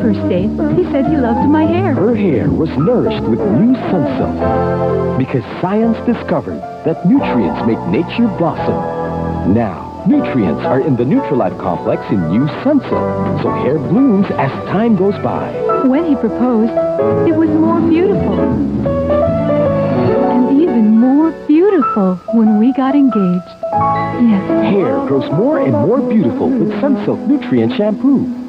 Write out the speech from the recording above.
first date, he said he loved my hair. Her hair was nourished with new Sunsilk because science discovered that nutrients make nature blossom. Now, nutrients are in the Nutrilite complex in new Sunsilk, so hair blooms as time goes by. When he proposed, it was more beautiful. And even more beautiful when we got engaged. Yes. Hair grows more and more beautiful with Sunsilk Nutrient Shampoo.